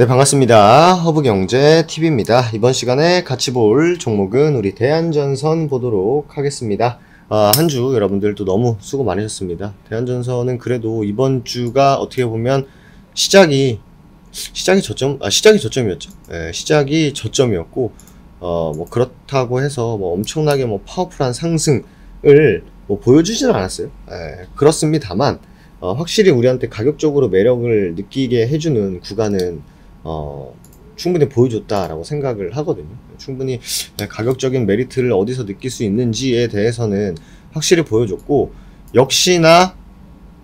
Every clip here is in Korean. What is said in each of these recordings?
네, 반갑습니다. 허브경제 TV입니다. 이번 시간에 같이 볼 종목은 우리 대한전선 보도록 하겠습니다. 아, 한 주 여러분들도 너무 수고 많으셨습니다. 대한전선은 그래도 이번 주가 어떻게 보면 시작이 시작이 저점 아 시작이 저점이었죠. 예, 시작이 저점이었고 어 뭐 그렇다고 해서 뭐 엄청나게 뭐 파워풀한 상승을 뭐 보여주지는 않았어요. 예, 그렇습니다만 어, 확실히 우리한테 가격적으로 매력을 느끼게 해주는 구간은 어, 충분히 보여줬다라고 생각을 하거든요. 충분히 가격적인 메리트를 어디서 느낄 수 있는지에 대해서는 확실히 보여줬고 역시나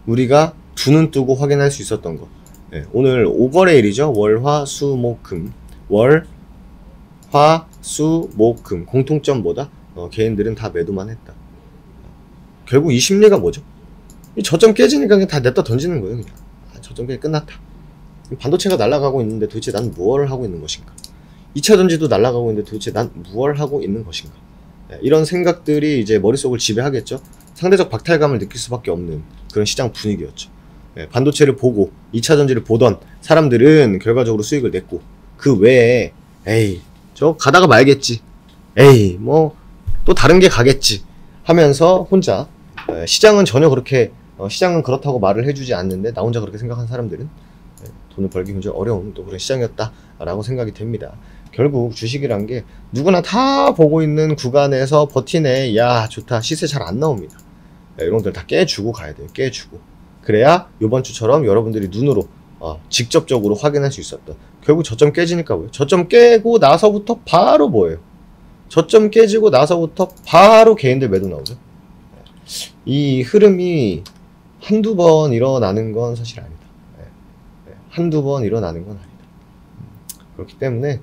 우리가 두 눈 뜨고 확인할 수 있었던 것. 네, 오늘 5거래일이죠. 월, 화, 수, 목, 금. 월, 화, 수, 목, 금. 공통점 보다 어, 개인들은 다 매도만 했다. 결국 이 심리가 뭐죠? 이 저점 깨지니까 그냥 다 냅다 던지는 거예요. 그냥. 아, 저점 깨 끝났다. 반도체가 날아가고 있는데 도대체 난 무엇을 하고 있는 것인가? 2차 전지도 날아가고 있는데 도대체 난 무엇을 하고 있는 것인가? 네, 이런 생각들이 이제 머릿속을 지배하겠죠. 상대적 박탈감을 느낄 수밖에 없는 그런 시장 분위기였죠. 네, 반도체를 보고 2차 전지를 보던 사람들은 결과적으로 수익을 냈고 그 외에 에이 저 가다가 말겠지. 에이 뭐 또 다른 게 가겠지 하면서 혼자 네, 시장은 전혀 그렇게 어, 시장은 그렇다고 말을 해주지 않는데 나 혼자 그렇게 생각한 사람들은 돈을 벌기 굉장히 어려운 또 그런 시장이었다라고 생각이 됩니다. 결국 주식이란 게 누구나 다 보고 있는 구간에서 버티네, 야 좋다, 시세 잘 안 나옵니다. 네, 이런 것들 다 깨주고 가야 돼요. 깨주고. 그래야 이번 주처럼 여러분들이 눈으로 어, 직접적으로 확인할 수 있었던. 결국 저점 깨지니까 뭐예요? 저점 깨고 나서부터 바로 뭐예요? 저점 깨지고 나서부터 바로 개인들 매도 나오죠. 이 흐름이 한두 번 일어나는 건 사실 아니에요. 한두 번 일어나는 건 아니다. 그렇기 때문에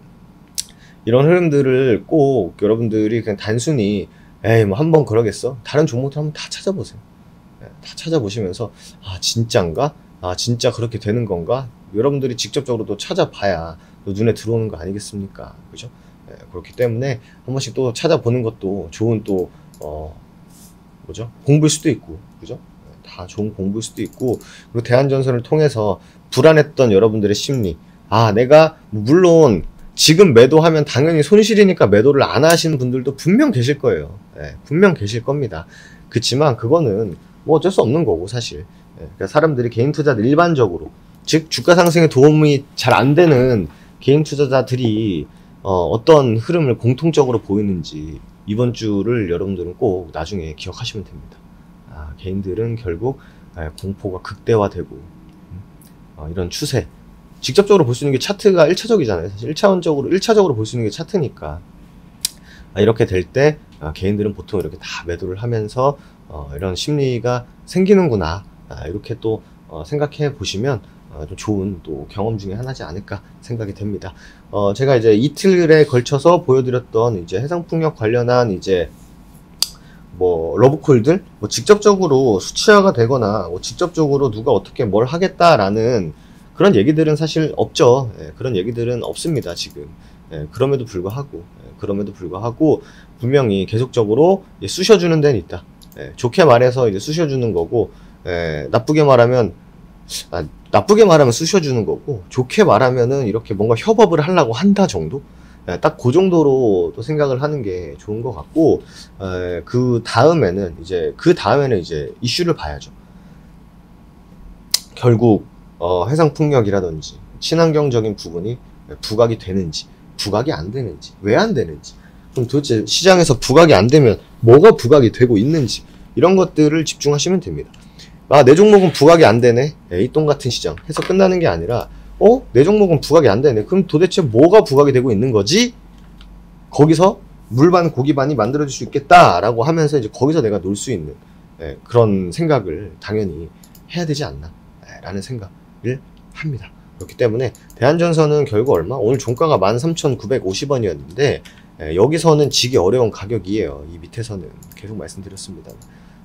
이런 흐름들을 꼭 여러분들이 그냥 단순히 에이 뭐 한 번 그러겠어? 다른 종목들 한번 다 찾아보세요. 네, 다 찾아보시면서 아 진짜인가? 아 진짜 그렇게 되는 건가? 여러분들이 직접적으로 또 찾아봐야 또 눈에 들어오는 거 아니겠습니까? 그죠? 네, 그렇기 때문에 한 번씩 또 찾아보는 것도 좋은 또 어, 뭐죠? 공부일 수도 있고 그죠? 네, 다 좋은 공부일 수도 있고 그리고 대한전선을 통해서 불안했던 여러분들의 심리. 아, 내가 물론 지금 매도하면 당연히 손실이니까 매도를 안 하시는 분들도 분명 계실 거예요. 네, 분명 계실 겁니다. 그렇지만 그거는 뭐 어쩔 수 없는 거고 사실. 네, 그러니까 사람들이 개인 투자들 일반적으로 즉 주가 상승에 도움이 잘 안 되는 개인 투자자들이 어, 어떤 흐름을 공통적으로 보이는지 이번 주를 여러분들은 꼭 나중에 기억하시면 됩니다. 아, 개인들은 결국 아, 공포가 극대화되고 어, 이런 추세 직접적으로 볼 수 있는 게 차트가 1차적이잖아요. 사실 1차원적으로 1차적으로 볼 수 있는 게 차트니까 아, 이렇게 될때 아, 개인들은 보통 이렇게 다 매도를 하면서 어, 이런 심리가 생기는구나 아, 이렇게 또 어, 생각해 보시면 어, 좀 좋은 또 경험 중에 하나지 않을까 생각이 됩니다. 어, 제가 이제 이틀에 걸쳐서 보여드렸던 이제 해상풍력 관련한 이제 뭐 러브콜들 뭐 직접적으로 수치화가 되거나 뭐 직접적으로 누가 어떻게 뭘 하겠다라는 그런 얘기들은 사실 없죠. 예, 그런 얘기들은 없습니다 지금. 예, 그럼에도 불구하고 예, 그럼에도 불구하고 분명히 계속적으로 쑤셔주는 데는 있다. 예, 좋게 말해서 이제 쑤셔주는 거고 예, 나쁘게 말하면 아, 나쁘게 말하면 쑤셔주는 거고 좋게 말하면은 이렇게 뭔가 협업을 하려고 한다 정도. 예, 딱그 정도로 또 생각을 하는 게 좋은 것 같고 에, 그 다음에는 이제 그 다음에는 이제 이슈를 봐야죠. 결국 어, 해상 풍력이라든지 친환경적인 부분이 부각이 되는지 부각이 안 되는지 왜 안 되는지 그럼 도대체 시장에서 부각이 안 되면 뭐가 부각이 되고 있는지 이런 것들을 집중하시면 됩니다. 아, 내 종목은 부각이 안 되네. 에이, 똥 같은 시장. 해서 끝나는 게 아니라, 어? 내 종목은 부각이 안 되네. 그럼 도대체 뭐가 부각이 되고 있는 거지? 거기서 물반 고기반이 만들어질 수 있겠다라고 하면서 이제 거기서 내가 놀 수 있는 예, 그런 생각을 당연히 해야 되지 않나 예, 라는 생각을 합니다. 그렇기 때문에 대한전선은 결국 얼마? 오늘 종가가 13,950원이었는데 예, 여기서는 지기 어려운 가격이에요. 이 밑에서는 계속 말씀드렸습니다.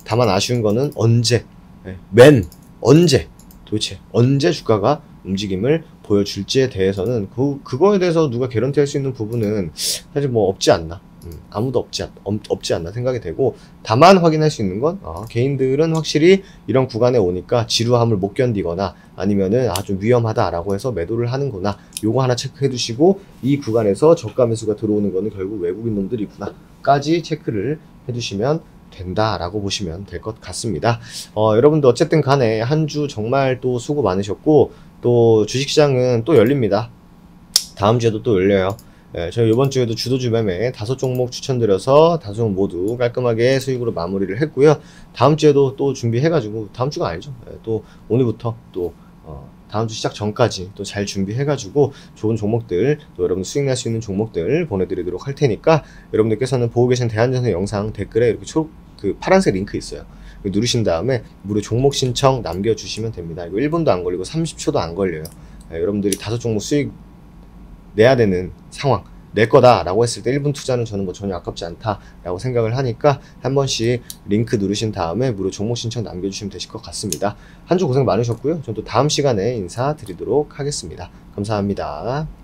다만 아쉬운 거는 언제, 예, 맨 언제 도대체 언제 주가가 움직임을 보여줄지에 대해서는 그, 그거에 대해서 누가 개런티 할 수 있는 부분은 사실 뭐 없지 않나 음, 아무도 없지, 않, 없, 없지 않나 생각이 되고 다만 확인할 수 있는 건 어, 개인들은 확실히 이런 구간에 오니까 지루함을 못 견디거나 아니면은 아 좀 위험하다라고 해서 매도를 하는구나 요거 하나 체크해 두시고 이 구간에서 저가 매수가 들어오는 거는 결국 외국인 놈들이구나 까지 체크를 해 두시면 된다라고 보시면 될 것 같습니다. 어, 여러분들 어쨌든 간에 한 주 정말 또 수고 많으셨고 또 주식시장은 또 열립니다. 다음 주에도 또 열려요. 예, 저희 이번 주에도 주도 주 매매 다섯 종목 추천드려서 다섯 종목 모두 깔끔하게 수익으로 마무리를 했고요. 다음 주에도 또 준비해가지고 다음 주가 아니죠. 예, 또 오늘부터 또 어, 다음 주 시작 전까지 또 잘 준비해가지고 좋은 종목들 또 여러분 수익 날 수 있는 종목들 보내드리도록 할 테니까 여러분들께서는 보고 계신 대한전선 영상 댓글에 이렇게 초, 그 파란색 링크 있어요. 누르신 다음에 무료 종목 신청 남겨주시면 됩니다. 이거 1분도 안 걸리고 30초도 안 걸려요. 예, 여러분들이 다섯 종목 수익 내야 되는 상황 낼 거다라고 했을 때 1분 투자는 저는 뭐 전혀 아깝지 않다라고 생각을 하니까 한 번씩 링크 누르신 다음에 무료 종목 신청 남겨주시면 되실 것 같습니다. 한 주 고생 많으셨고요. 저는 또 다음 시간에 인사드리도록 하겠습니다. 감사합니다.